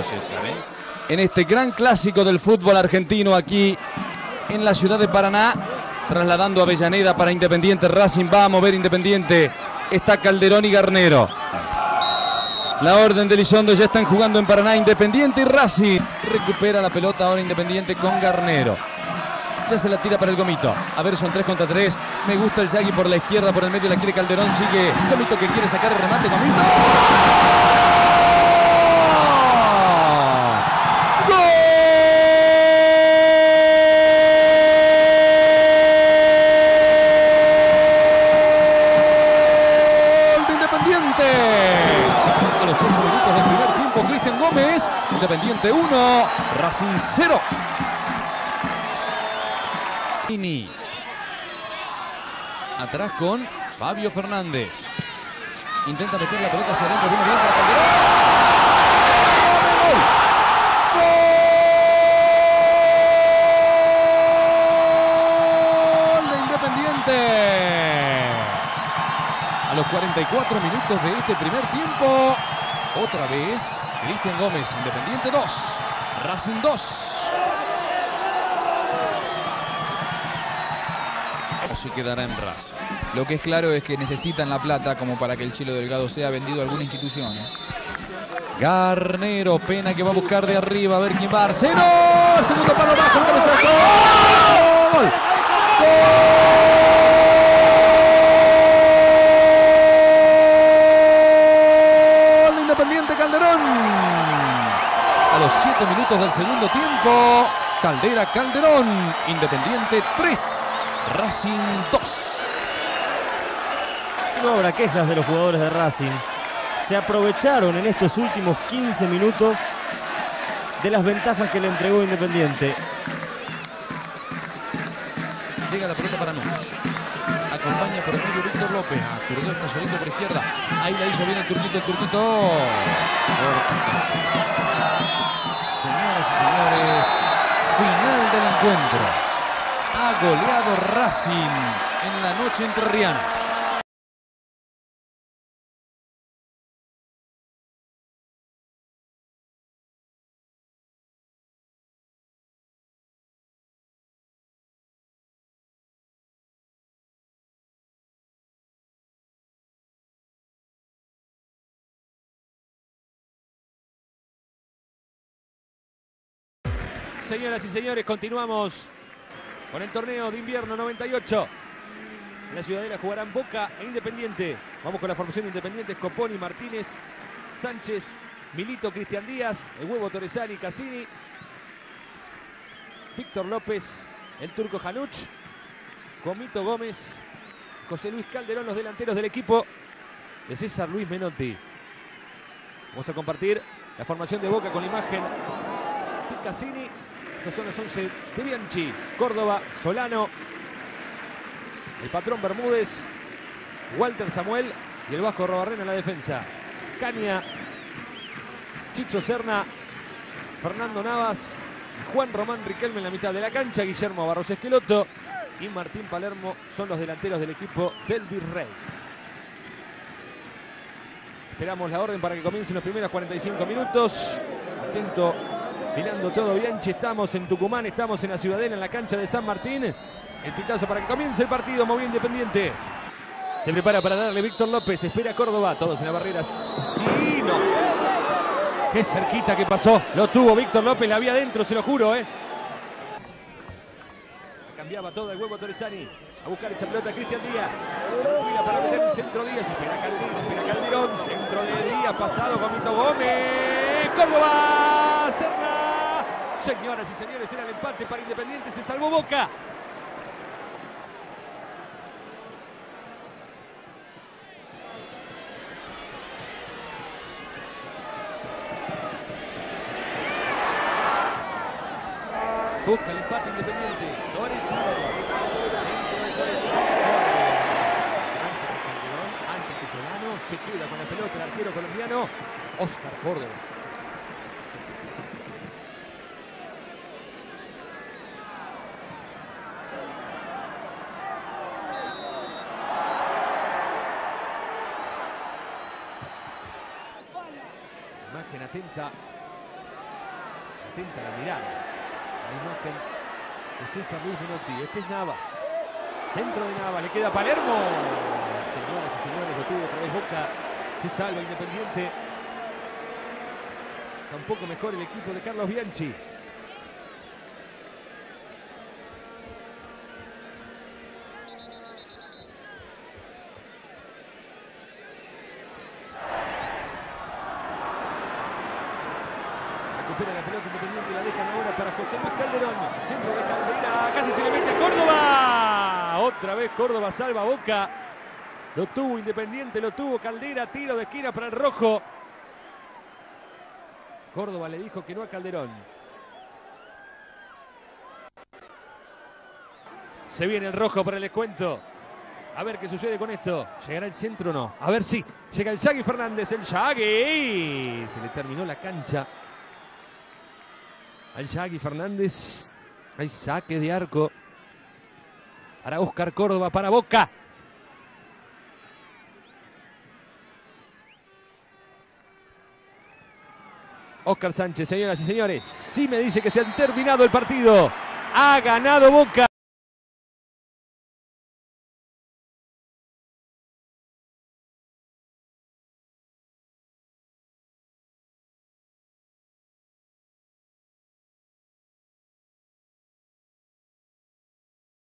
¿eh? en este gran clásico del fútbol argentino aquí en la ciudad de Paraná, trasladando a Avellaneda para Independiente. Racing va a mover Independiente. Está Calderón y Garnero. La orden de Lizondo ya están jugando en Paraná Independiente y Racing. Recupera la pelota ahora Independiente con Garnero. Ya se la tira para el Gomito. A ver, son 3 contra 3. Me gusta el Zagui por la izquierda, por el medio la quiere Calderón. Sigue Gomito que quiere sacar el remate. Gomito. ¡Gol de Independiente! A los 8 minutos del primer tiempo, Cristian Gómez. Independiente 1, Racing 0. Ini. Atrás con Fabio Fernández. Intenta meter la pelota hacia adentro. Viene bien para. ¡Gol! de Independiente. A los 44 minutos de este primer tiempo, otra vez Cristian Gómez, Independiente 2, Racing 2. Así quedará en Racing. Lo que es claro es que necesitan la plata como para que el Chilo Delgado sea vendido a alguna institución. ¿eh? Garnero, pena que va a buscar de arriba, a ver quién va. Arceno, segundo palo bajo, cabezazo. ¡Gol! ¡Gol de Independiente Calderón! A los 7 minutos del segundo tiempo, Caldera Calderón, Independiente 3, Racing 2. No habrá quejas de los jugadores de Racing. Se aprovecharon en estos últimos 15 minutos de las ventajas que le entregó Independiente. Llega la pelota para Nuch. Acompaña por el medio Víctor López. Acurdo está solito por izquierda. Ahí la hizo bien el turquito, el turquito. Señoras y señores, final del encuentro. Ha goleado Racing en la noche entrerriana. Señoras y señores, continuamos con el torneo de invierno 98. En la Ciudadela jugarán Boca e Independiente. Vamos con la formación de Independiente, Scoponi, Martínez, Sánchez, Milito, Cristian Díaz, el huevo Torresani, Cassini, Víctor López, el turco Januch, Comito Gómez, José Luis Calderón, los delanteros del equipo de César Luis Menotti. Vamos a compartir la formación de Boca con la imagen de Cassini. Estos son los 11 de Bianchi, Córdoba, Solano, el patrón Bermúdez, Walter Samuel y el Vasco Robarrena en la defensa. Caña, Chicho Serna, Fernando Navas, Juan Román Riquelme en la mitad de la cancha, Guillermo Barros Esqueloto y Martín Palermo son los delanteros del equipo del Virrey. Esperamos la orden para que comiencen los primeros 45 minutos. Atento, mirando todo Bianchi. Estamos en Tucumán, estamos en la Ciudadela, en la cancha de San Martín. El pitazo para que comience el partido, muy Independiente. Se prepara para darle Víctor López, espera Córdoba, todos en la barrera. Sí, no. Qué cerquita que pasó. Lo tuvo Víctor López, la había adentro, se lo juro, ¿eh? Cambiaba todo el huevo Torresani. A buscar esa pelota Cristian Díaz. Fila para meter el centro Díaz. Espera Calderón, espera Calderón. Centro de Díaz, pasado Gomito Gómez. Córdoba, Serna. Señoras y señores, era el empate para Independiente. Se salvó Boca. Busca el empate Independiente. Torresani. Centro de Torresani. Antes que Calderón, antes que Solano. Se queda con la pelota el arquero colombiano. Oscar Córdoba. Atenta Atenta la mirada. La imagen de César Luis Menotti. Este es Navas. Centro de Navas. Le queda Palermo. Señoras y señores, lo tuvo otra vez Boca. Se salva Independiente. Tampoco mejor el equipo de Carlos Bianchi. Recupera la pelota Independiente y la dejan ahora para José Luis Calderón. Centro de Caldera. Casi se le mete a Córdoba. Otra vez Córdoba salva Boca. Lo tuvo Independiente, lo tuvo Caldera. Tiro de esquina para el rojo. Córdoba le dijo que no a Calderón. Se viene el rojo para el descuento. A ver qué sucede con esto. ¿Llegará el centro o no? A ver si. Llega el Shaggy Fernández. El Shaggy. Se le terminó la cancha. Al Shaggy Fernández. Hay saque de arco. Para Oscar Córdoba, para Boca. Oscar Sánchez, señoras y señores. Sí me dice que se ha terminado el partido. Ha ganado Boca.